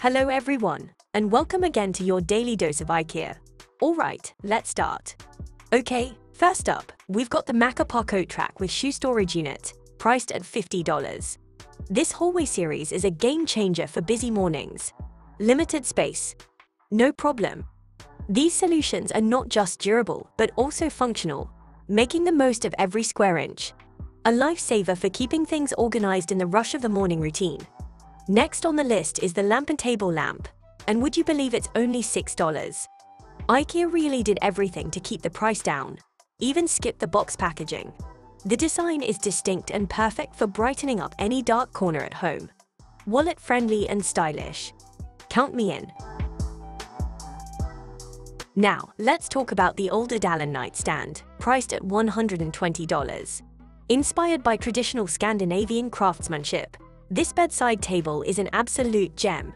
Hello everyone, and welcome again to your daily dose of IKEA. Alright, let's start. Okay, first up, we've got the Mackapär coat track with shoe storage unit, priced at $50. This hallway series is a game changer for busy mornings. Limited space. No problem. These solutions are not just durable, but also functional, making the most of every square inch. A lifesaver for keeping things organized in the rush of the morning routine. Next on the list is the Lampan table lamp. And would you believe it's only $6? IKEA really did everything to keep the price down, even skipped the box packaging. The design is distinct and perfect for brightening up any dark corner at home. Wallet-friendly and stylish. Count me in. Now, let's talk about the older Adalon nightstand, priced at $120. Inspired by traditional Scandinavian craftsmanship, this bedside table is an absolute gem.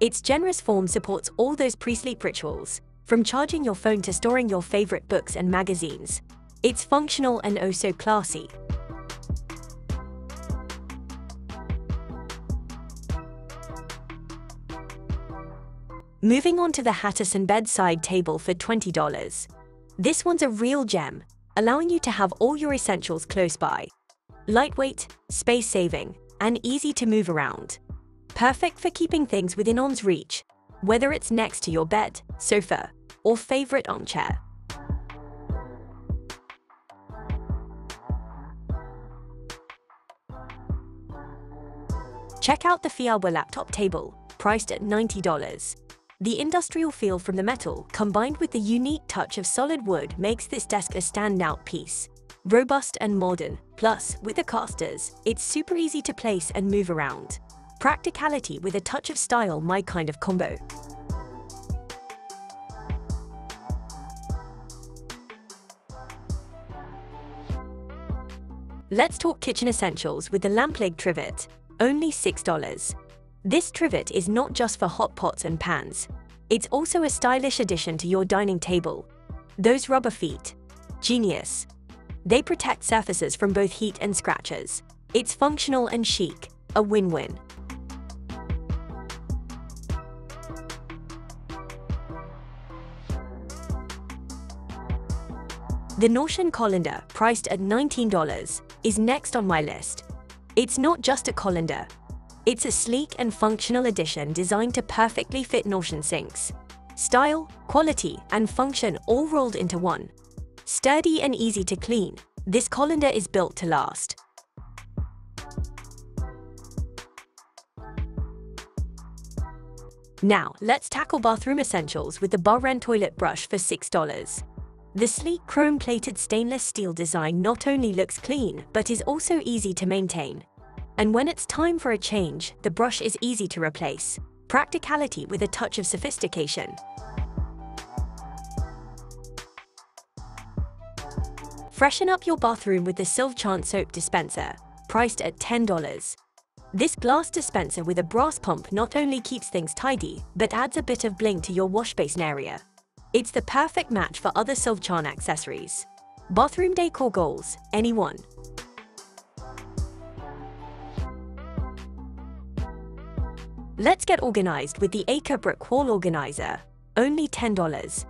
Its generous form supports all those pre-sleep rituals, from charging your phone to storing your favorite books and magazines. It's functional and oh so classy. Moving on to the Hattåsen bedside table for $20. This one's a real gem, allowing you to have all your essentials close by. Lightweight, space-saving, and easy to move around. Perfect for keeping things within arm's reach, whether it's next to your bed, sofa, or favorite armchair. Check out the Fjällbo laptop table, priced at $90. The industrial feel from the metal, combined with the unique touch of solid wood makes this desk a standout piece. Robust and modern, plus, with the casters, it's super easy to place and move around. Practicality with a touch of style my kind of combo. Let's talk kitchen essentials with the Lamplig trivet, only $6. This trivet is not just for hot pots and pans. It's also a stylish addition to your dining table. Those rubber feet. Genius. They protect surfaces from both heat and scratches. It's functional and chic, a win-win. The Notion colander, priced at $19, is next on my list. It's not just a colander. It's a sleek and functional addition designed to perfectly fit Notion sinks. Style, quality, and function all rolled into one. Sturdy and easy to clean, this colander is built to last. Now, let's tackle bathroom essentials with the Bas-Rennes toilet brush for $6. The sleek chrome-plated stainless steel design not only looks clean, but is also easy to maintain. And when it's time for a change, the brush is easy to replace. Practicality with a touch of sophistication. Freshen up your bathroom with the Silvtjärn soap dispenser, priced at $10. This glass dispenser with a brass pump not only keeps things tidy, but adds a bit of bling to your wash basin area. It's the perfect match for other Silvtjärn accessories. Bathroom decor goals, anyone. Let's get organized with the Acre Brick Wall Organizer, only $10.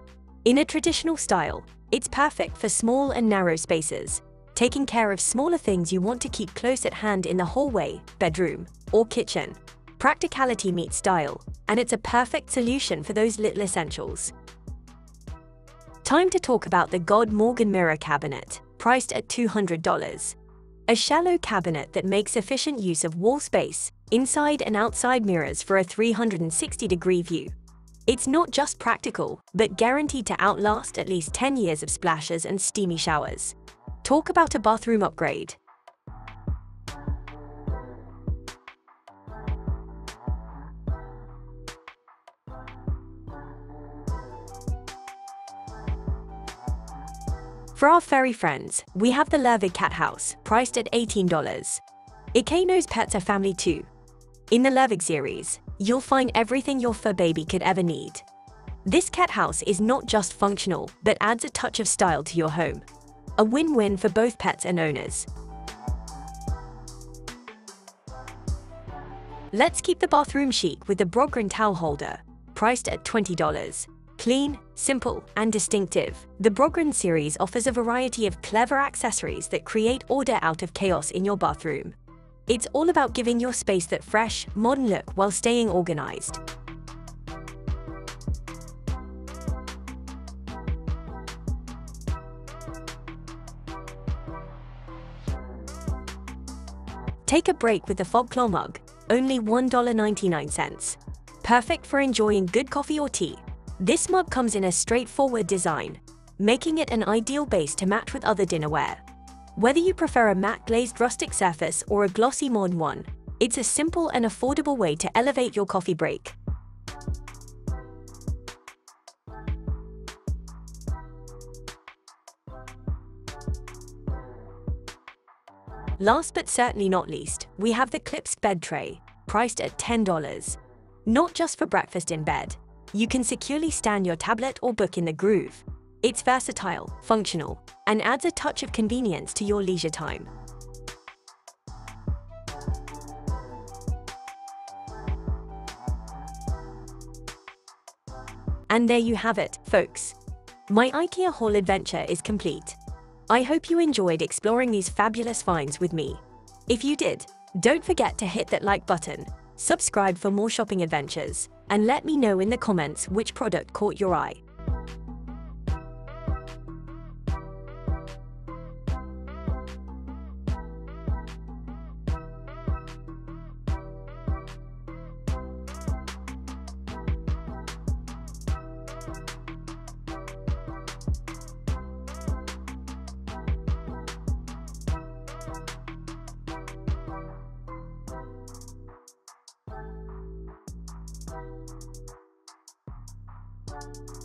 In a traditional style, it's perfect for small and narrow spaces, taking care of smaller things you want to keep close at hand in the hallway, bedroom, or kitchen. Practicality meets style, and it's a perfect solution for those little essentials. Time to talk about the Godmorgon Mirror Cabinet, priced at $200. A shallow cabinet that makes efficient use of wall space, inside and outside mirrors for a 360-degree view. It's not just practical, but guaranteed to outlast at least 10 years of splashes and steamy showers. Talk about a bathroom upgrade. For our furry friends, we have the Lurvig Cat House, priced at $18. IK knows pets are family too. In the Lurvig series, you'll find everything your fur baby could ever need. This cat house is not just functional, but adds a touch of style to your home. A win-win for both pets and owners. Let's keep the bathroom chic with the Brogrund towel holder, priced at $20. Clean, simple, and distinctive, the Brogrund series offers a variety of clever accessories that create order out of chaos in your bathroom. It's all about giving your space that fresh, modern look while staying organized. Take a break with the Claw mug, only $1.99. Perfect for enjoying good coffee or tea. This mug comes in a straightforward design, making it an ideal base to match with other dinnerware. Whether you prefer a matte glazed rustic surface or a glossy modern one, it's a simple and affordable way to elevate your coffee break. Last but certainly not least, we have the Klipsk bed tray, priced at $10. Not just for breakfast in bed, you can securely stand your tablet or book in the groove. It's versatile, functional, and adds a touch of convenience to your leisure time. And there you have it, folks. My IKEA haul adventure is complete. I hope you enjoyed exploring these fabulous finds with me. If you did, don't forget to hit that like button, subscribe for more shopping adventures, and let me know in the comments which product caught your eye. Bye.